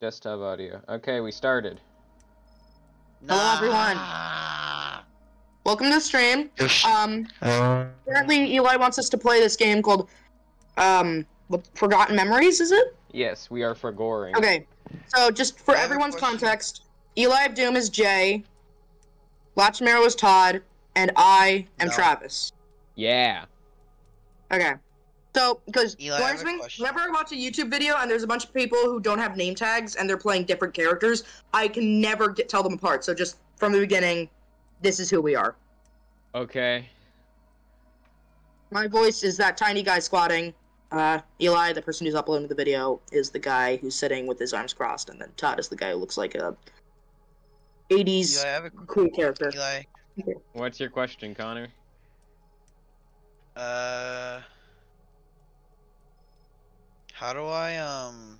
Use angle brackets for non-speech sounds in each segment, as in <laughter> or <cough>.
Desktop audio. Okay, we started. Hello, everyone. Welcome to the stream. Um, apparently Eli wants us to play this game called, um, Forgotten Memories, is it? Yes, we are forgoring. Okay, so just for I everyone's context, Eli of Doom is Jay, Latchmero is Todd, and I am No. Travis. Yeah. Okay. So, because Eli, I have a whenever whenever I watch a YouTube video and there's a bunch of people who don't have name tags and they're playing different characters, I can never get, tell them apart. So just from the beginning, this is who we are. Okay. My voice is that tiny guy squatting. Uh, Eli, the person who's uploading the video, is the guy who's sitting with his arms crossed, and then Todd is the guy who looks like a 80s Eli, I have a cool character. Eli. What's your question, Connor? Uh, how do I um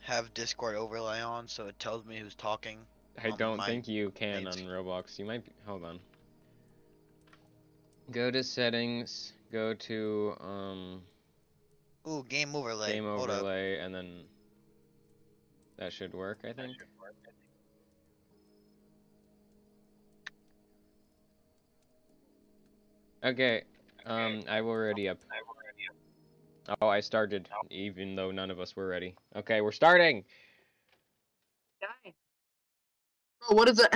have Discord overlay on so it tells me who's talking? I don't my think you can on. Roblox. You might be. Hold on. Go to settings. Go to um Ooh, game overlay. game overlay, and then that should work. I think. Okay. Um, I will ready up. Oh, I started, even though none of us were ready. Okay, we're starting. Oh, what is it?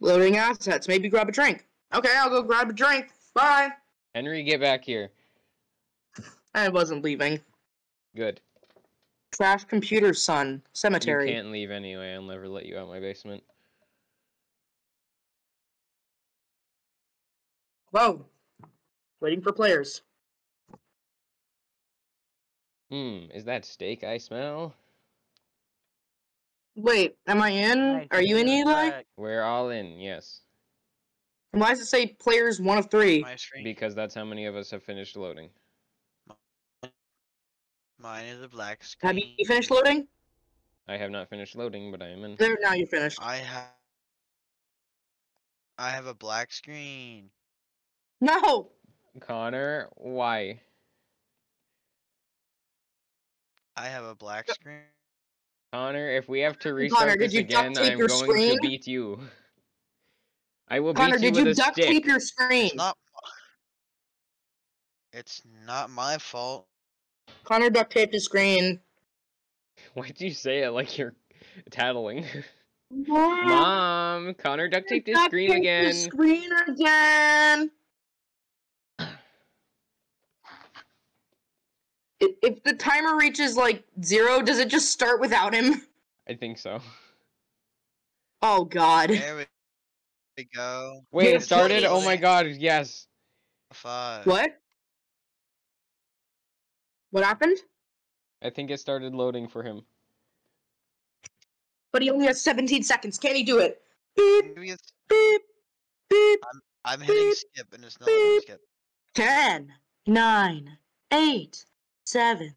Loading assets. Maybe grab a drink. Okay, I'll go grab a drink. Bye. Henry, get back here. I wasn't leaving. Good. Trash computer, son. Cemetery. You Cemetery. can't leave anyway. I'll never let you out my basement. Whoa. Waiting for players. Hmm, is that steak I smell? Wait, am I in? Are you in, Eli? We're all in, yes. And Why does it say players one of three? My screen. Because that's how many of us have finished loading. Mine is a black screen. Have you finished loading? I have not finished loading, but I am in. There, now you're finished. I have. I have a black screen. No! Connor, why? I have a black screen. Connor, if we have to restart did this again, I'm going screen? to beat you. I will Connor, beat you did you a duct stick. tape your screen? It's not. It's not my fault. Connor duct taped his screen. Why'd you say it like you're tattling? <laughs> Mom, Mom, Connor duct taped his screen again. his screen again. If the timer reaches like zero, does it just start without him? I think so. Oh god. There we, we go. Wait, it started? Oh my god, yes. Five. What? What happened? I think it started loading for him. But he only has 17 seconds. Can he do it? Beep, beep, beep. I'm hitting Beep. skip and it's not letting me Beep. skip. 10, 9, 8, 7,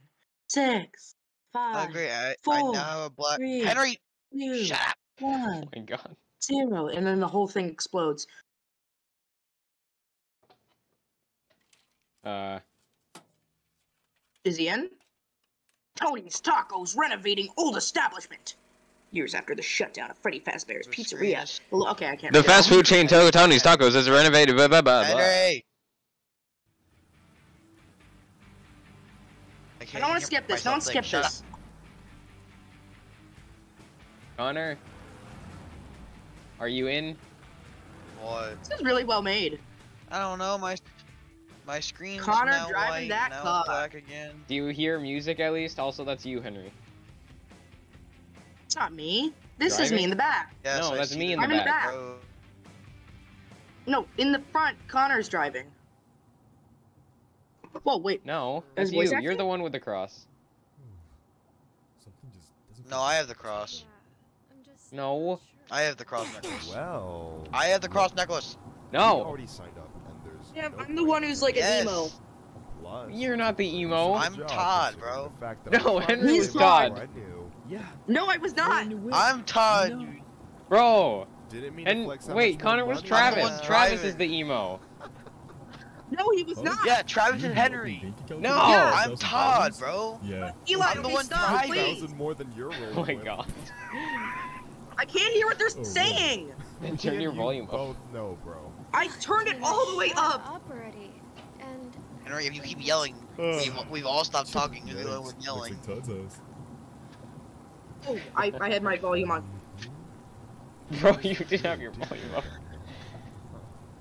6, Oh 5, great! I, I now have a black. three, Henry, 2, shut up! 1, Oh my god. 0. And then the whole thing explodes. Uh, Is he in? Tony's Tacos renovating old establishment. Years after the shutdown of Freddy Fazbear's The screen Pizzeria. Well, okay, I can't. the fast that. food chain Tony's Tacos is renovated. Blah, blah, blah, blah. Henry. I, I don't want to skip this. Don't skip Shut this. Connor, are you in? What? This is really well made. I don't know. My my screen's Connor now driving white. that now car. it's black again. Do you hear music at least? Also, that's you, Henry. It's not me. This is me in the back. Yes, No, I that's me in the I'm in the back. back. No, in the front, Connor's driving. Whoa, wait. No, As that's you. voice You're the one with the cross. Something just doesn't No, I have the cross. No. I have the cross necklace. <laughs> Well. I have the cross necklace. we No, already signed up, and there's. Yeah, no I'm the one who's like Yes. an emo. Plus, you're not the emo. I'm Todd, bro. the fact that No, I'm Henry was before Todd. Yeah. No, I was not. I'm Todd. No. Bro. Didn't mean to And flex wait, Connor was Travis. one. Travis is the emo. No, he was oh, Huh? not. Yeah, Travis and Henry. No! I'm Todd, bro. Yeah. Eli, I'm the one stop, driving. please. thousand more than your roll. Oh my god. I can't hear what they're Oh, saying. And turn your volume up. Oh no, bro. I turned it all the way up. up already. And Henry, if you keep yelling, we've, we've all stopped talking. You're the only yelling. like Oh, I, I had my volume on. <laughs> Bro, you did have your volume up.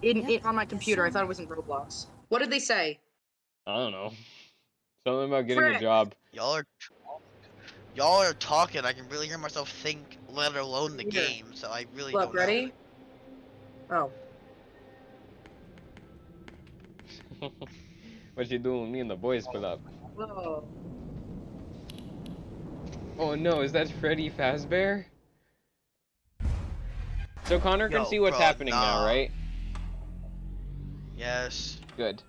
In, in on my computer. I thought it was in Roblox. What did they say? I don't know. <laughs> Something about getting a job. Y'all are y'all are talking. I can really hear myself think, let alone the Here. game. So I really Look, don't know. ready? Oh, <laughs> what you doing when me and the boys pull up? whoa. Oh no, is that Freddy Fazbear? So Connor can Yo, see what's bro, happening now, right? Yes. Good.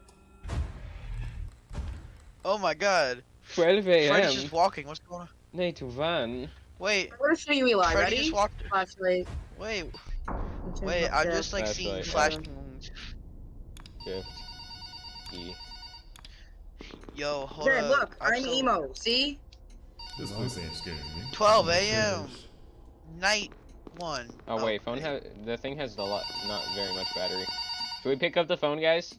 Oh my God. 12 a.m. Freddy's a.m. just walking. What's going on? Night to van. Wait. I'm gonna show you Eli. Freddy Ready? just walked. Flashlight. Wait. Wait. I'm just like seeing Flashlight. flash. Shift. E. Yo, hold There, up. look, I'm I'm so- emo. See? This place ain't scaring me. 12 a.m. Night one. Oh wait, oh, phone has the thing has a lot, not very much battery. Should we pick up the phone, guys?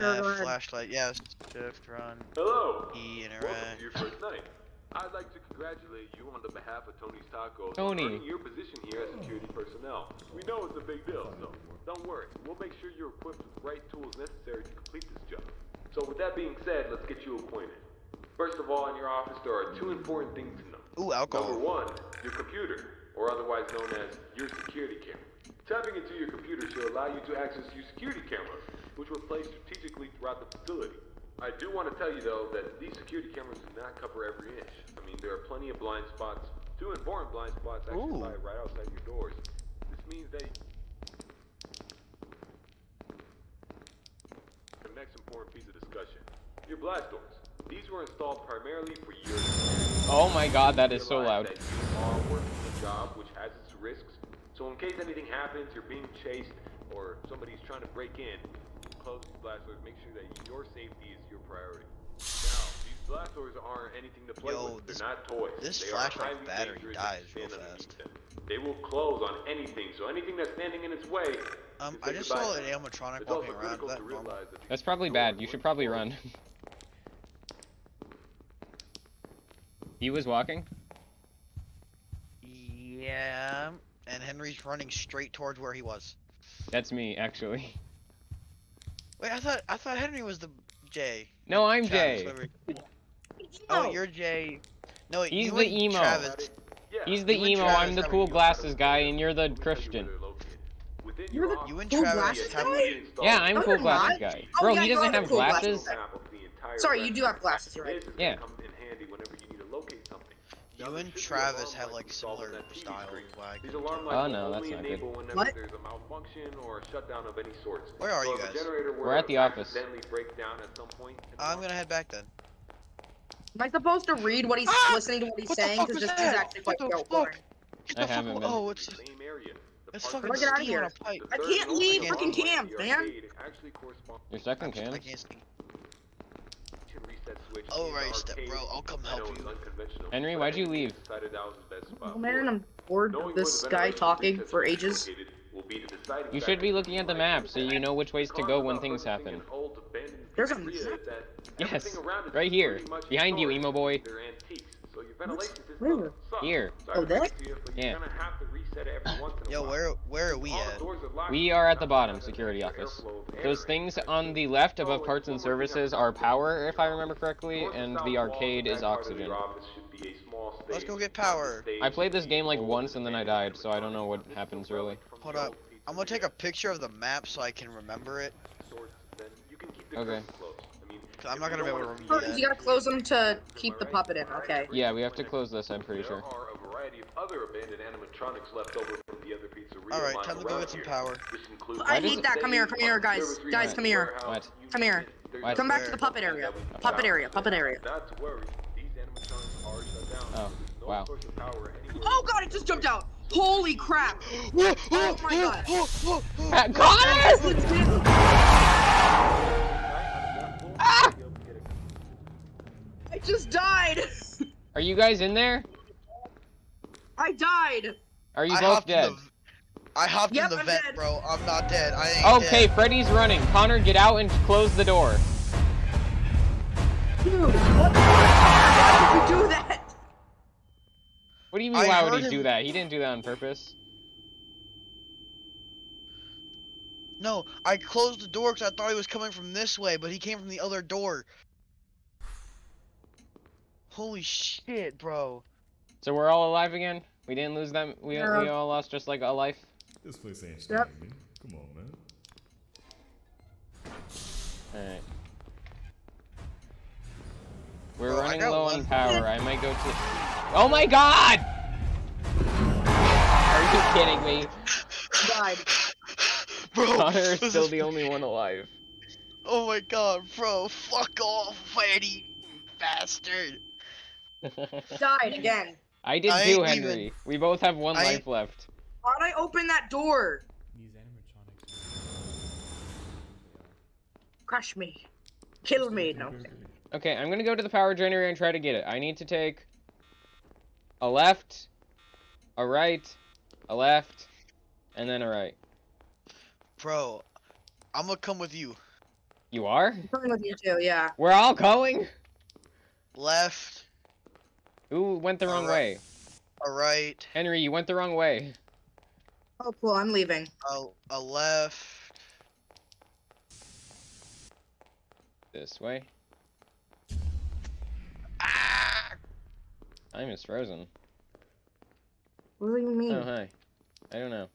Uh, ahead. flashlight. Yes. Shift. Run. Hello. E. Welcome Interact. to your first night. I'd like to congratulate you on the behalf of Tony's Tacos Tony. on your position here as security personnel. We know it's a big deal, so don't worry. We'll make sure you're equipped with the right tools necessary to complete this job. So with that being said, let's get you acquainted. First of all, in your office, there are two important things to know. Ooh, alcohol. Number one, your computer, or otherwise known as your security camera. Tapping into your computer should allow you to access your security cameras, which were placed strategically throughout the facility. I do want to tell you though that these security cameras do not cover every inch. I mean, there are plenty of blind spots, two important blind spots actually Ooh. lie right outside your doors. This means that the next important piece of discussion, your blast doors. These were installed primarily for your Oh my god, that is so loud. That you are working a job which has its risks. So in case anything happens, you're being chased, or somebody's trying to break in, close these blast doors. Make sure that your safety is your priority. Now, these blast doors aren't anything to play Yo, with. They're not toys. this They are flashlight's highly battery dies real fast. them. They will close on anything, so anything that's standing in its way. Um, I just saw an animatronic It's walking around. critical Is to that that That's probably bad. You should probably run. he was walking? Yeah. And Henry's running straight towards where he was. That's me, actually. Wait, I thought I thought Henry was the J. No, I'm Travis, Jay. Oh, you're Jay. No, wait, He's you the emo. Travis. Yeah, He's the You and emo, I'm the cool glasses guy, and you're the Let me tell you where Christian. they're located. Within You're the You and cool Travis glasses have guy? Yeah, I'm No, cool glasses not. guy. Oh, Bro, yeah, he doesn't have cool glasses? glasses guy. map of the entire Sorry, you do have glasses, you're right. Yeah. gonna come in handy whenever you need to locate something. Now, You and Travis alarm have like installed similar style screen. These alarm Oh, no, that's only not good. whenever What? there's a malfunction or a shutdown of any sort. Where are So you guys? were We're at the office. accidentally break down at some point I'm month, gonna head back then. Am I supposed to read what he's Ah! listening to what he's What saying? Because was this is actually quite What the fuck? Get I the fuck haven't been. Oh, it's the same area. It's fucking Get out of steam on here. a pipe. I can't leave fourth freaking alarm cams, light, the man. arcade actually correspond You're I'm stuck, I cams. can't see. to reset switch Oh, in the right, step, arcade. bro. I'll come help you. Henry, why'd you leave? decided that was the best spot Oh man. I'm bored of this guy talking for ages. located will be the deciding You should be looking at the map so you know which ways to go when things happen. an old abandoned There's a pizzeria map? that Yes, everything around it right here. Behind you, historic. emo boy. They're antiques, so your ventilation system Where? sucks. Here. Sorry Oh, to break this? it to you, but Yeah. Have to reset every once in Yo, while. where where are we All at? are We are at the bottom, security office. airflow of air Those things on the left Oh, above and parts and more thing I services are power, if I remember correctly, and the arcade is oxygen. your office should be a small Let's go get power. I played this game like once and then I died, so I don't know what happens really. Hold up. I'm gonna take a picture of the map so I can remember it. sorts, then you can keep the Okay. Curtains closed. I mean, 'Cause I'm not you gonna be able to wanna Oh, that. you gotta close them to keep the puppet in. Okay. Yeah, we have to close this, I'm pretty there sure. are a variety of other abandoned animatronics left over from the other pizzeria Alright, lying time to go get some power. I need that. Come here, come here, guys. Guys, come here. What? Come here. What? Come back to the puppet area. that Puppet area. Puppet area. Not to worry, these animatronics are shut down. Oh, wow. source of power anywhere Oh god, it just jumped out. Holy crap. <gasps> Oh my god. Connor! That's. <laughs> I just died. Are you guys in there? I died. Are you I both dead? the- I hopped Yep, in the I'm vent, dead. bro. I'm not dead. I ain't Okay, dead. Freddy's running. Connor, get out and close the door. Dude, what the fuck? Why did you do that? What do you mean, I why would heard he do that? He didn't do that on purpose. No, I closed the door because I thought he was coming from this way, but he came from the other door. Holy shit, bro. So we're all alive again? We didn't lose them? We, we all lost just like a life? This place ain't Yep. scaring me. Come on, man. Alright. We're Bro, running low one. on power. I might go to. Oh my god! Are you kidding me? Died. Bro, Connor is <laughs> still is- the only one alive. Oh my god, bro. Fuck off, Freddy. Bastard. <laughs> Died again. I did I too, Henry. even- We both have one I- life left. Why'd I open that door? These animatronics. Crush me. Kill me. No. Okay, I'm gonna go to the power generator and try to get it. I need to take a left, a right, a left, and then a right. Bro, I'm gonna come with you. You are? I'm coming with you too, yeah. We're all going? Left, Who went the wrong Alright. way? Alright. Henry, you went the wrong way. Oh, cool. I'm leaving. a, a left. This way. Ah! Time is frozen. What do you mean? Oh, hi. I don't know.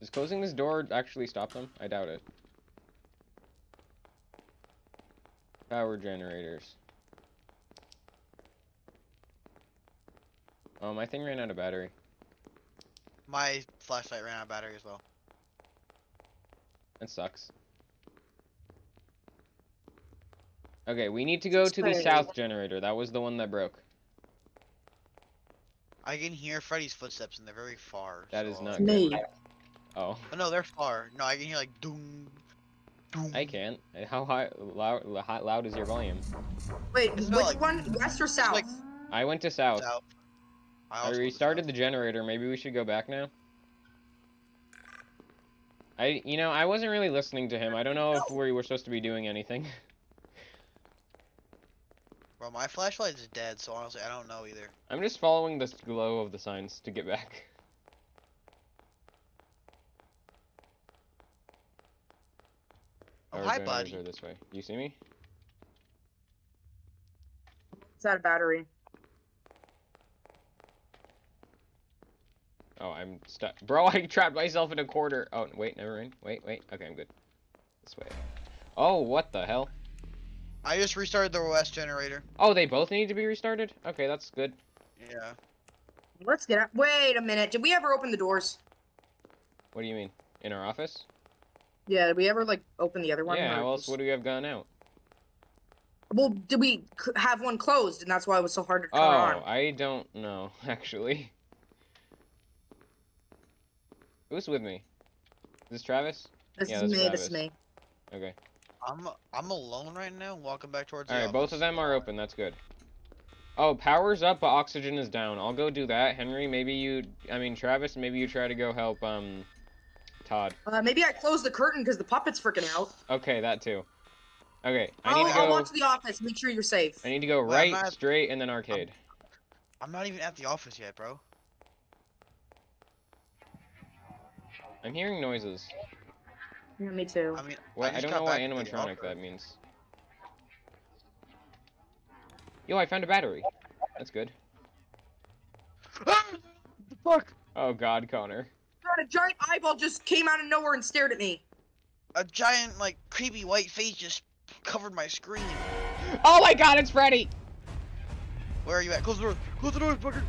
Does closing this door actually stop them? I doubt it. Power generators. Oh, my thing ran out of battery. My flashlight ran out of battery as well. That sucks. Okay, we need to go to the south generator. That was the one that broke. I can hear Freddy's footsteps and they're very far. That is so- not Me. Oh, Oh, no, they're far. No, I can hear like doom, doom. I can't. How high, loud, how loud is your volume? Wait, It's which like- one? West or south? like- I went to south. South. I I restarted south. the generator. Maybe we should go back now. I, you know, I wasn't really listening to him. I don't know if we were supposed to be doing anything. <laughs> Bro, my flashlight is dead, so honestly, I don't know either. I'm just following the glow of the signs to get back. Oh, hi, generators buddy. Are this way. You see me? It's out of battery. Oh, I'm stuck. <laughs> Bro, I trapped myself in a corner. Oh, wait, never mind. Wait, wait. Okay, I'm good. This way. Oh, what the hell? I just restarted the west generator. Oh, they both need to be restarted? Okay, that's good. Yeah. Let's get out. Wait a minute. Did we ever open the doors? What do you mean? In our office? Yeah, did we ever like open the other one? yeah, or how else just- would we have gone out? Well, did we have one closed, and that's why it was so hard to turn Oh, on? I don't know, <laughs> actually. Who's with me? Is this Travis? This yeah, is that's me. This is me. Okay. I'm I'm alone right now, walking back towards the Alright, both of them are open, that's good. Oh, power's up, but oxygen is down. I'll go do that. Henry, maybe you, I mean, Travis, maybe you try to go help, um, Todd. Uh, maybe I close the curtain because the puppet's freaking out. Okay, that too. Okay, I I'll, need to I'll go, walk to the office. Make sure you're safe. I need to go right, not- straight, and then arcade. I'm not even at the office yet, bro. I'm hearing noises. Yeah, me too. I mean, What? I, just don't know what back to the animatronic that means. Yo, I found a battery. That's good. the fuck? Oh god, Connor. God, a giant eyeball just came out of nowhere and stared at me. A giant, like, creepy white face just covered my screen. Oh my god, it's Freddy! Where are you at? Close the door. Close the door, fucker.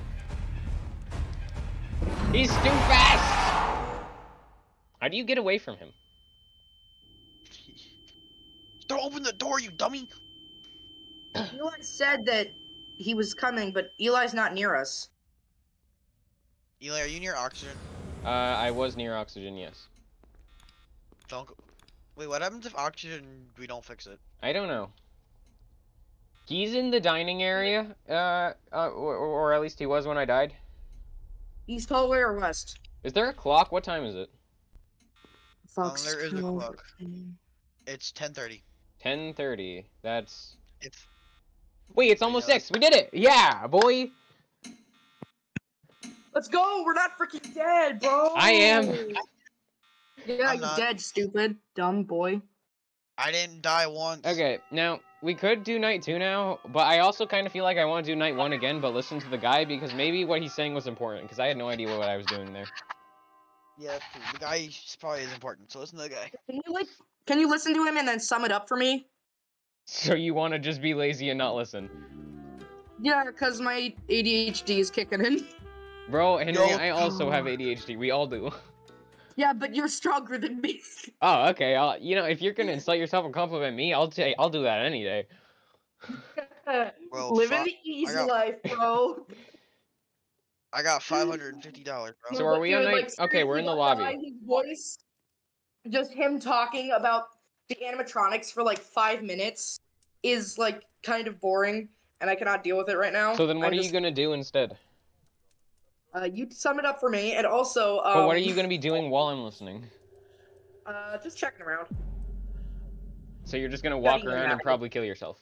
He's too fast! How do you get away from him? <laughs> Don't open the door, you dummy. Eli said that he was coming, but Eli's not near us. Eli, are you near oxygen? Uh, I was near oxygen, yes. Don't. Go... Wait, what happens if oxygen we don't fix it? I don't know. He's in the dining area, uh, uh or, or at least he was when I died. East hallway or west? Is there a clock? What time is it? Fox there is a clock. It's 10:30. 10:30. That's It's Wait, it's almost 6. We did it. Yeah, boy. Let's go! We're not freaking dead, bro! I am. Yeah, I'm you not. dead, stupid. Dumb boy. I didn't die once. Okay, now we could do night 2 now, but I also kind of feel like I want to do night 1 again, but listen to the guy because maybe what he's saying was important because I had no idea what I was doing there. Yeah, the guy probably is important. So listen to the guy. Can you like can you listen to him and then sum it up for me? So you want to just be lazy and not listen. Yeah, because my ADHD is kicking in. <laughs> Bro, Henry, Yo. I also have ADHD. We all do. <laughs> Yeah, but you're stronger than me. <laughs> Oh, okay. I'll, you know, if you're gonna <laughs> insult yourself and compliment me, I'll take. I'll do that any day. Well, Living fuck. the easy got- life, bro. I got five hundred and fifty dollars, bro. So are we on Dude, night- okay, we're in the lobby. that guy, his voice, just him talking about the animatronics for like five minutes is like kind of boring, and I cannot deal with it right now. So then, what I'm are you gonna do instead? Uh, you sum it up for me, and also, um, But what are you gonna be doing while I'm listening? Uh, just checking around, So you're just gonna walk Studying around and probably kill yourself.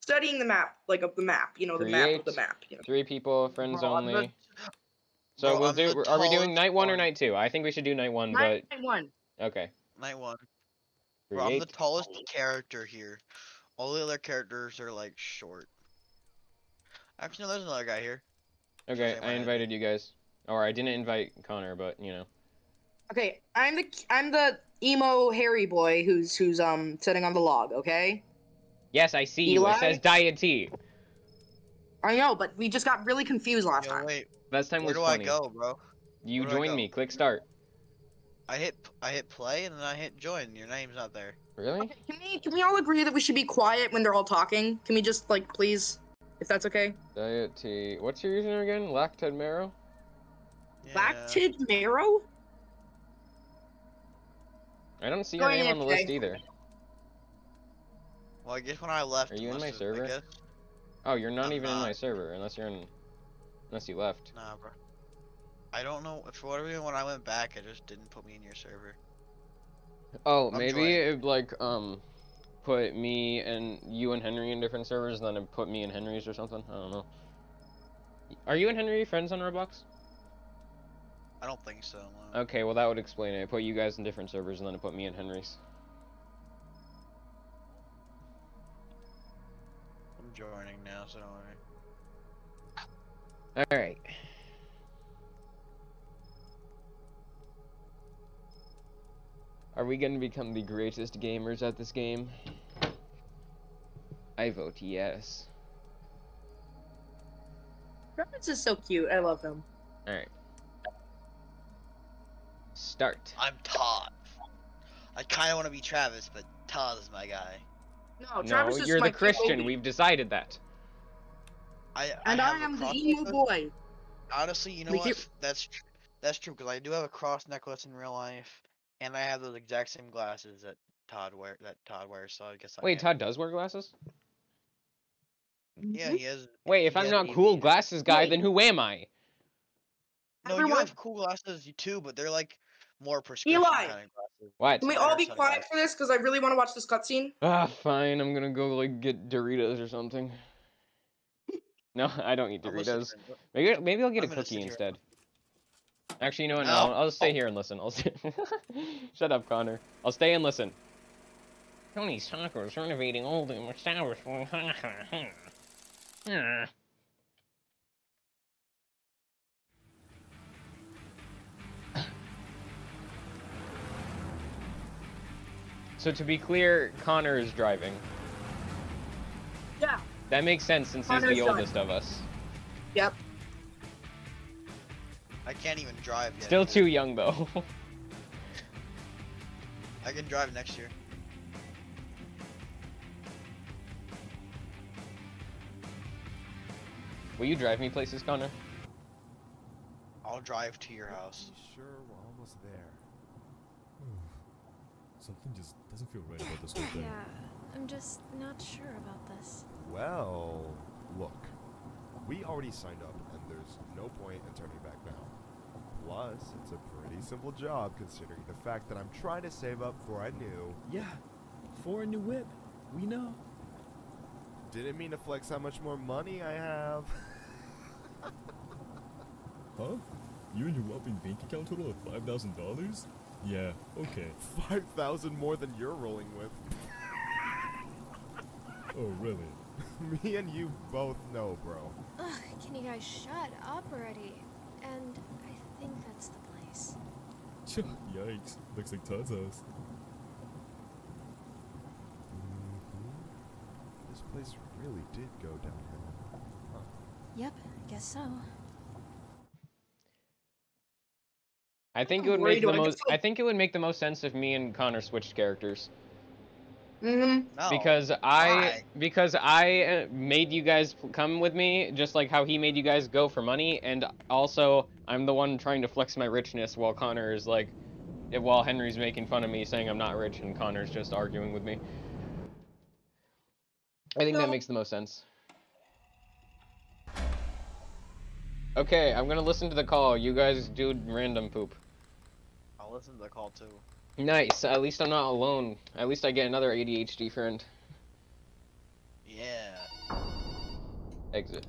studying the map, like of the map. You know, the map of the map. You know. Three people, friends Bro, I'm the- only. So Bro, we'll I'm do. Are we doing night one or night two? I think we should do night one, Night one. okay. Night one. Bro, I'm the tallest character here. All the other characters are like short. Actually, no, there's another guy here. Okay, say I invited you guys. Or I didn't invite Connor, but you know. Okay, I'm the I'm the emo hairy boy who's who's um sitting on the log. Okay. Yes, I see you. It Eli? says deity. I know, but we just got really confused last Yo, time. wait, Last time where was do funny. I go, bro? You Where join me. Click start. I hit I hit play and then I hit join. Your name's not there. Really? Okay, can we can we all agree that we should be quiet when they're all talking? Can we just like please, if that's okay? Deity. What's your username again? Lacted Marrow? Yeah. Lacted marrow? I don't see your name on the list either. Well, I guess when I left. Are you in my server? Oh, you're not I'm even in my server unless you're in. Unless you left. Nah, bro. I don't know. For whatever reason, when I went back, it just didn't put me in your server. Oh, I'm maybe joining. it like um put me and you and Henry in different servers, and then it put me in Henry's or something. I don't know. Are you and Henry friends on Roblox? I don't think so. no. Okay, well that would explain it. It put you guys in different servers, and then it put me in Henry's. I'm joining now, so don't worry. All right. Are we gonna become the greatest gamers at this game? I vote yes. Travis is so cute. I love him. All right. Start. I'm Todd. I kind of want to be Travis, but Todd is my guy. No, no, Travis is you're my the Christian. POV. We've decided that. I And I, am the cross emo boy. Honestly, you know We what? keep- That's tr- that's true because I do have a cross necklace in real life, and I have those exact same glasses that Todd wear that Todd wears. So I guess I Wait, am. Todd does wear glasses? Yeah, Mhm. he has. Wait, if I'm not AV. cool glasses guy, Wait. then who am I? No, you have cool glasses too, but they're like more prescription Eli! kind of glasses. What? Can we all be quiet sunglasses. for this? Because I really want to watch this cutscene. Ah, fine. I'm gonna go like get Doritos or something. <laughs> No, I don't eat I'm Doritos. Maybe maybe I'll get a I'm gonna cookie instead. Actually, you know what? No. No, I'll just stay Oh. here and listen. I'll stay... <laughs> Shut up, Connor. I'll stay and listen. Tony's Tacos renovating old and establishment. Ah. So to be clear, Connor is driving. Yeah. That makes sense since Connor's he's the driving. oldest of us. Yep. I can't even drive yet. Still too young though. <laughs> I can drive next year. Will you drive me places, Connor? I'll drive to your house. Pretty sure we're almost there. Hmm. Something just doesn't feel right about this whole thing. Yeah, I'm just not sure about this. Well, look. We already signed up, and there's no point in turning back now. Plus, it's a pretty simple job considering the fact that I'm trying to save up for a new. Yeah, for a new whip. We know. Didn't mean to flex how much more money I have. <laughs> <laughs> Huh? You and your whopping bank account total of five thousand dollars? Yeah, okay. 5,000 more than you're rolling with. <laughs> Oh, really? <laughs> Me and you both know, bro. Ugh, can you guys shut up already? And I think that's the place. Yikes. Looks like Todd's house. Mm-hmm. This place really did go downhill. Huh. Yep, guess so. I think I'm it would make the most. I think it would make the most sense if me and Connor switched characters. Mm-hmm. No. because I why? because I uh, made you guys come with me just like how he made you guys go for money and also I'm the one trying to flex my richness while Connor is like while Henry's making fun of me saying I'm not rich and Connor's just arguing with me. I think that makes the most sense. Okay, I'm gonna listen to the call. You guys do random poop. I'll listen to the call too. Nice. At least I'm not alone. At least I get another ADHD friend. Yeah. Exit.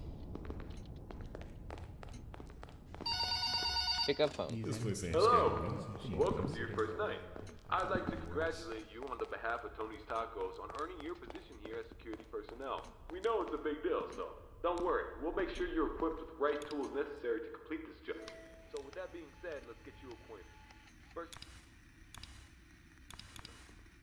Pick up phone. This place ain't Hello. scary. Come on, Welcome to your first night. I'd like to congratulate you on the behalf of Tony's Tacos on earning your position here as security personnel. We know it's a big deal, so don't worry. We'll make sure you're equipped with the right tools necessary to complete this job. So with that being said, let's get you acquainted. First,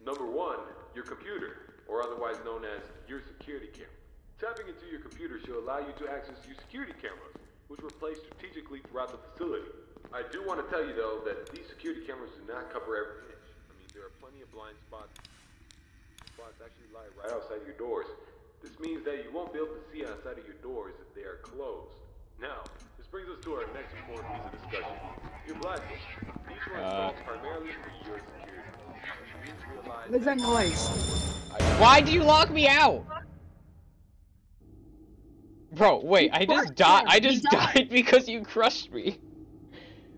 number one, your computer, or otherwise known as your security camera. Tapping into your computer should allow you to access your security cameras, which were placed strategically throughout the facility. I do want to tell you though that these security cameras do not cover every inch. I mean, there are plenty of blind spots. Spots actually lie right outside your doors. This means that you won't be able to see outside of your doors if they are closed. Now, this brings us to our next important piece of discussion. Your blast doors. These were installed primarily for your security. You need to What is that noise? Why do you lock me out? Bro, wait, I just died. I just died. died <laughs> because you crushed me.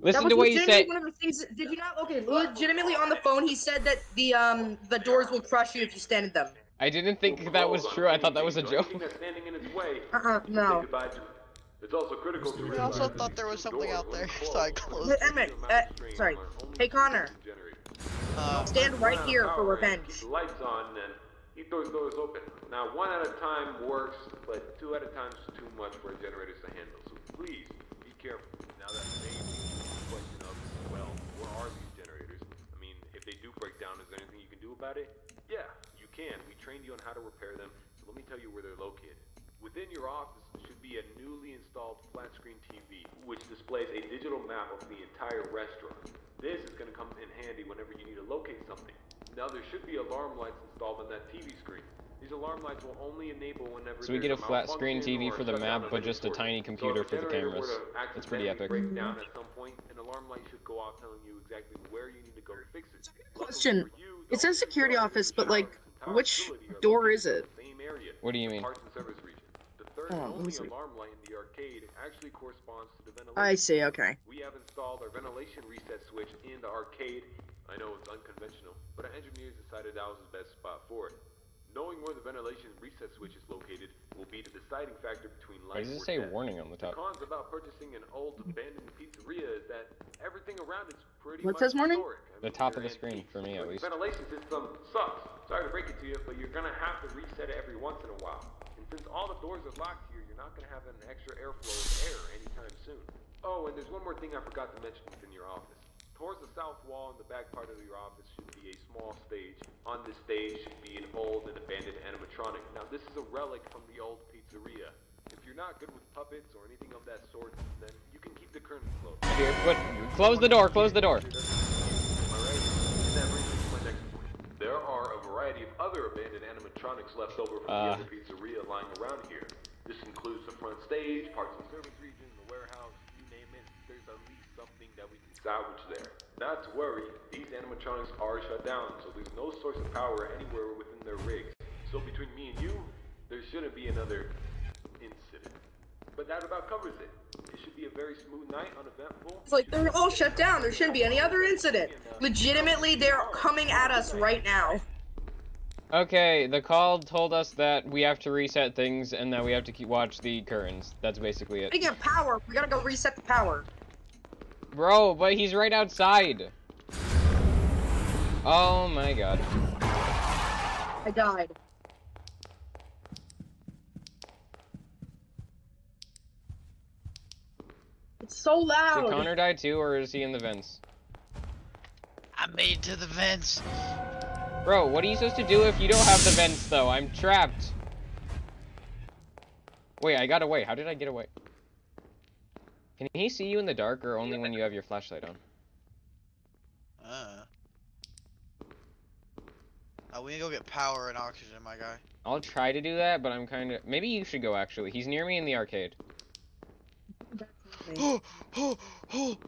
Listen to what you said. One of the things. Did you not? Okay, legitimately on the phone, he said that the um the doors will crush you if you stand in them. I didn't think that was true. I thought that was a joke. anything that's standing in its way, Uh-uh, no. Say goodbye to. It's also critical to I I also thought there was something out there, <laughs> so I closed reduce Hey, Emmett, the uh, sorry. Hey, Connor. Uh, Stand right here for revenge. Keep the lights on and keep those doors open. Now, one at a time works, but two at a time is too much for generators to handle. So please be careful. Now that may be the question of, well, where are these generators? I mean, if they do break down, is there anything you can do about it? Yeah, you can. We trained you on how to repair them. So let me tell you where they're located. Within your office should be a newly installed flat screen TV, which displays a digital map of the entire restaurant. This is going to come in handy whenever you need to locate something. Now there should be alarm lights installed on that TV screen. These alarm lights will only enable whenever So we get a flat screen TV for the map, but just a tiny computer the for the cameras. to That's pretty epic. Break down at some point, an alarm light should go off telling you exactly where you need to go to fix it. Luckily Question. It says security office, but, like, entire which door is it? the same area, What do you mean? Parts and service region. The third Hold on, and let me see. alarm light in the arcade actually corresponds to the ventilation. I see. Okay. We have installed our ventilation reset switch in the arcade. I know it's unconventional, but our engineers decided that was the best spot for it. Knowing where the ventilation reset switch is located will be the deciding factor between Why life does it or say death. warning on the The top? cons about purchasing an old abandoned pizzeria is that everything around it's pretty What much says warning? historic. I The top of the screen, for me at least. Ventilation system sucks. Sorry to break it to you, but you're gonna have to reset it every once in a while. And since all the doors are locked here, you're not gonna have an extra airflow of air anytime soon. Oh, and there's one more thing I forgot to mention within your office. Towards the south wall in the back part of your office should be a small stage. On this stage should be an old and abandoned animatronic. Now this is a relic from the old pizzeria. If you're not good with puppets or anything of that sort, then you can keep the curtains closed. Here, put, close the door. Close the door. Am I right? And that brings me to my next point. There are a variety of other abandoned animatronics left over from Uh. the other pizzeria lying around here. This includes the front stage, parts and service region, the warehouse, you name it. There's at least something that we can salvage there. Not to worry, these animatronics are shut down, so there's no source of power anywhere within their rigs. So between me and you, there shouldn't be another incident. But that about covers it. It should be a very smooth night, uneventful. It's like they're all shut down. There shouldn't be any other incident. Legitimately, they're coming at us right now. Okay, the call told us that we have to reset things and that we have to keep watch the curtains. That's basically it. We get power. We gotta go reset the power. Bro, but he's right outside. Oh my god. I died. It's so loud. Did. Connor die too, or is he in the vents? I made it to the vents. Bro, what are you supposed to do if you don't have the vents, though? I'm trapped. Wait, I got away. How did I get away? Can he see you in the dark, or only when you have your flashlight on? Uh. Uh, we need to go get power and oxygen, my guy. I'll try to do that, but I'm kind of... Maybe you should go, actually. He's near me in the arcade. Oh, oh, oh,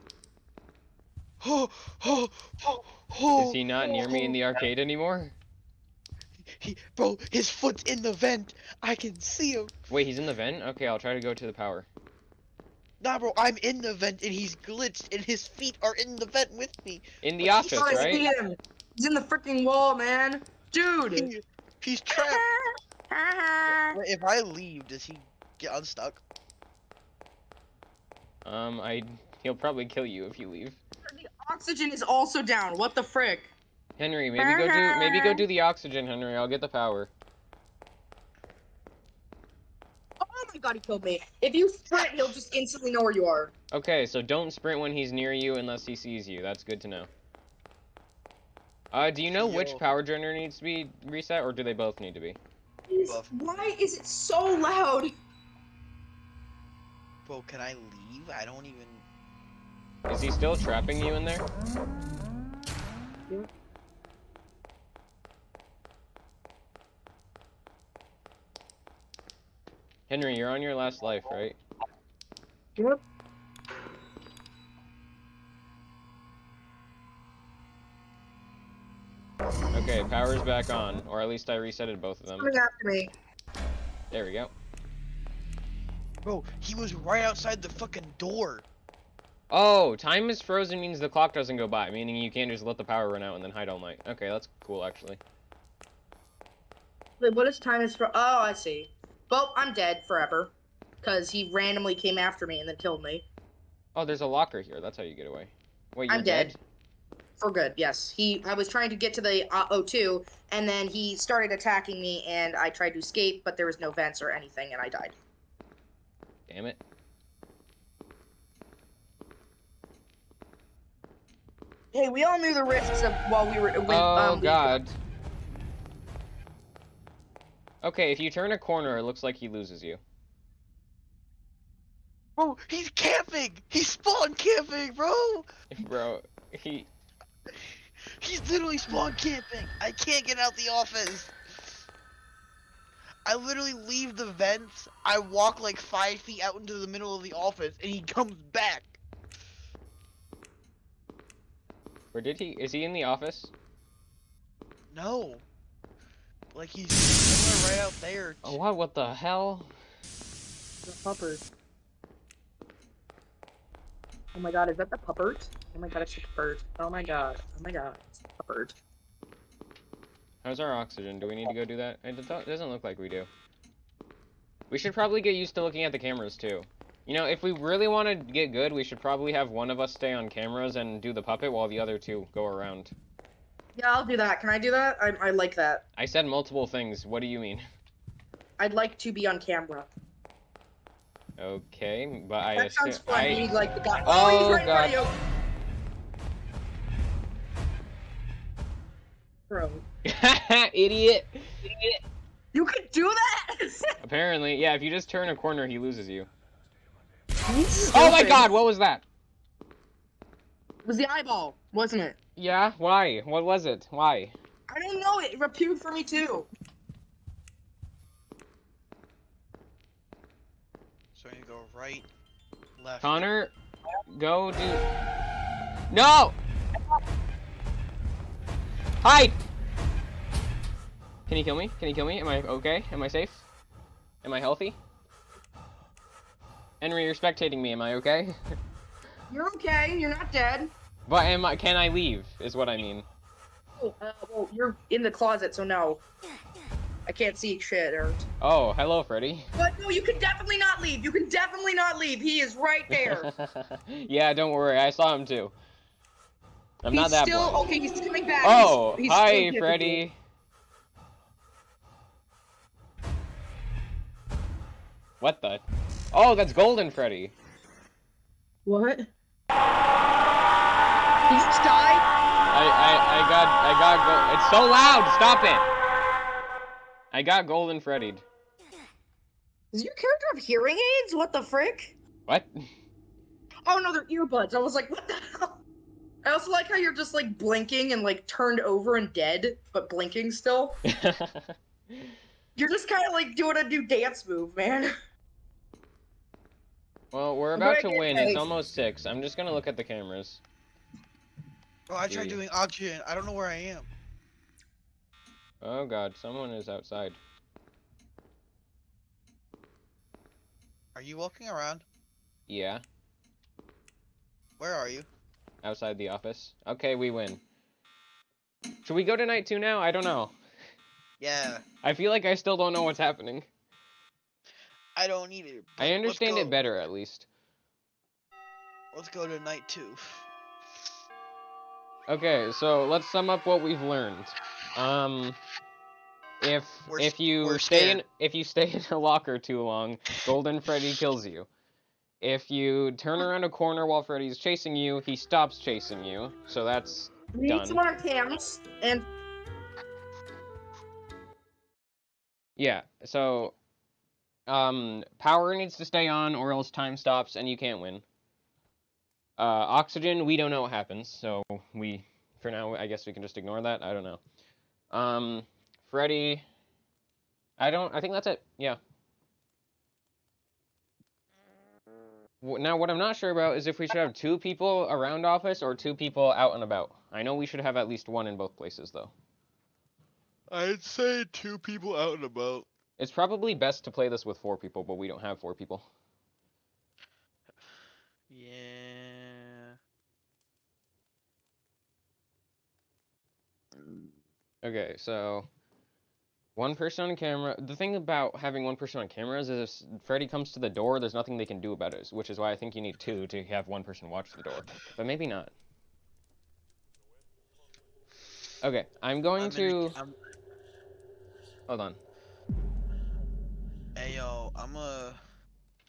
oh, oh, oh, oh. Is he not near me in the arcade anymore? He, bro, his foot's in the vent. I can see him. Wait, he's in the vent? Okay, I'll try to go to the power. Nah, bro, I'm in the vent and he's glitched and his feet are in the vent with me. In the But office, I see right? him. He's in the freaking wall, man. Dude. He- he's <laughs> trapped. Wait, if I leave, does he get unstuck? Um, I... He'll probably kill you if you leave. the oxygen is also down. What the frick? Henry, maybe go do... Maybe go do the oxygen, Henry. I'll get the power. My god, he killed me. If you sprint, he'll just instantly know where you are. Okay, so don't sprint when he's near you unless he sees you. That's good to know. Uh, do you know which power generator needs to be reset, or do they both need to be? Is- Why is it so loud? Bro, can I leave? I don't even. Is he still trapping you in there? Henry, you're on your last life, right? Yep. Okay, power's back on, or at least I resetted both of them. Coming after me. There we go. Bro, he was right outside the fucking door. Oh, time is frozen means the clock doesn't go by, meaning you can't just let the power run out and then hide all night. Okay, that's cool, actually. Wait, what is time is for? Oh, I see. Well, I'm dead forever. Because he randomly came after me and then killed me. Oh, there's a locker here. That's how you get away. Wait, you're I'm dead. For good, yes. He, I was trying to get to the uh, O2, and then he started attacking me, and I tried to escape, but there was no vents or anything, and I died. Damn it. Hey, we all knew the risks of while we were. When, Oh um, god. Okay, if you turn a corner, it looks like he loses you. Bro, he's camping! He's spawn camping, bro! <laughs> Bro, he... <laughs> He's literally spawn camping! I can't get out the office! I literally leave the vents, I walk like five feet out into the middle of the office, and he comes back! Or did he? Is he in the office? No! Like he's right out there. Oh, what? What the hell? The puppers. Oh my god, is that the puppert? Oh my god, it's the puppert. Oh my god. Oh my god, it's the puppert. How's our oxygen? Do we need to go do that? It doesn't look like we do. We should probably get used to looking at the cameras, too. You know, if we really want to get good, we should probably have one of us stay on cameras and do the puppet while the other two go around. Yeah, I'll do that. Can I do that? I, I like that. I said multiple things. What do you mean? I'd like to be on camera. Okay, but I that sounds fun. I... You like the guy. Oh, Oh, right God. Bro, Idiot! <laughs> Idiot. you could do that. <laughs> Apparently, yeah, if you just turn a corner, he loses you. Oh my god, what was that? It was the eyeball, wasn't it? Yeah, why? What was it? Why? I don't know. It repeated for me too. So I need to go right, left. Connor, go do. No! Hide! Can you kill me? Can you kill me? Am I okay? Am I safe? Am I healthy? Henry, you're spectating me. Am I okay? <laughs> You're okay. You're not dead. But am I? Can I leave? Is what I mean. Oh, uh, well, you're in the closet, so no. I can't see shit. Or... Oh, hello, Freddy. But no, you can definitely not leave. You can definitely not leave. He is right there. <laughs> yeah, don't worry. I saw him too. I'm he's not that still blind. okay. He's coming back. Oh, he's, he's hi, still. Freddy. What the? Oh, that's Golden Freddy. What? He just died. I, I, I got, I got, go- it's so loud, stop it! I got Golden Freddy'd. Does your character have hearing aids? What the frick? What? Oh no, they're earbuds. I was like, what the hell? I also like how you're just like blinking and like turned over and dead, but blinking still. <laughs> You're just kind of like doing a new dance move, man. well, we're about to win, it's almost six. I'm just gonna look at the cameras. Oh, I tried doing oxygen. I don't know where I am. Oh god, someone is outside. Are you walking around? Yeah, Where are you? outside the office. Okay, we win. Should we go to night two now? I don't know. Yeah, I feel like I still don't know what's happening. I don't need it. I understand it better, at least. Let's go to night two. Okay, so let's sum up what we've learned. Um, if We're if you we're stay in if you stay <laughs> in a locker too long, Golden Freddy kills you. If you turn around a corner while Freddy's chasing you, he stops chasing you. So that's We Done. need someone on cams, and yeah. So um, power needs to stay on, or else time stops and you can't win. Uh, oxygen, we don't know what happens, so we for now I guess we can just ignore that. I don't know. Um, Freddy, I don't. I think that's it. Yeah. Now, what I'm not sure about is if we should have two people around office or two people out and about. I know we should have at least one in both places, though. I'd say two people out and about. It's probably best to play this with four people, but we don't have four people. Yeah. Okay, so one person on camera. The thing about having one person on cameras is if Freddy comes to the door, there's nothing they can do about it, which is why I think you need two to have one person watch the door. But maybe not. Okay, I'm going I'm to. a- I'm- Hold on. Hey yo, I'm a.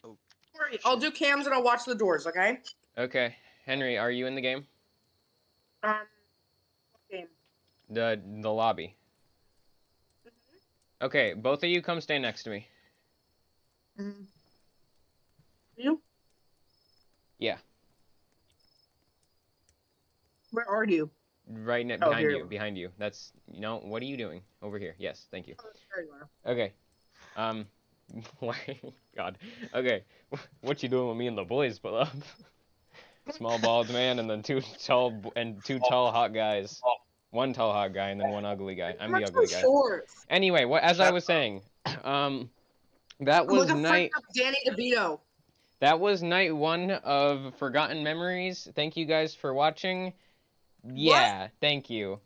Alright, I'll do cams and I'll watch the doors. Okay. Okay, Henry, are you in the game? Um. The the lobby. Okay, both of you come stay next to me. Mm. You? Yeah. Where are you? Right Oh, behind here. you, behind you. That's you know, what are you doing? Over here. Yes, thank you. Oh, there you are. Okay. Um <laughs> why God. Okay. <laughs> What you doing with me and the boys, beloved? <laughs> Small bald man and then two tall and two tall hot guys. One tall hot guy and then one ugly guy. I'm the ugly guy. short. Anyway, what as I was saying, <clears throat> um that was Look at night up Danny DeVito. that was night 1 of Forgotten Memories. Thank you guys for watching. Yeah, thank you.